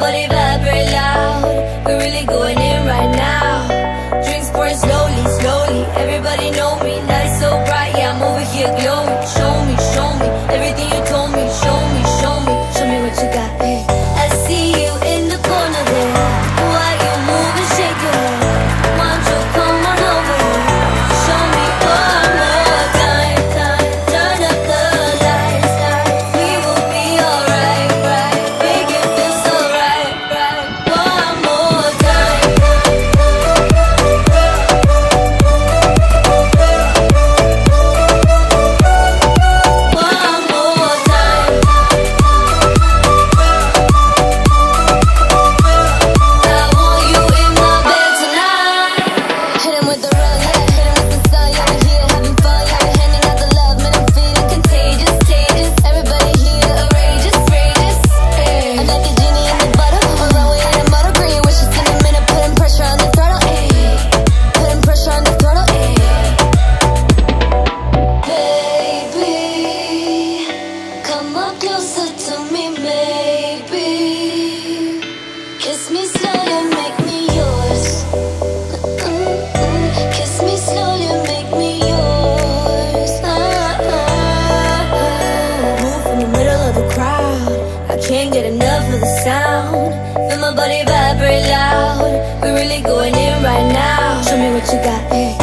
body vibrate loud. We're really going in right now. Drinks pouring slowly, slowly. Everybody know me, light so bright. Yeah, I'm over here glowing. What you got, hey.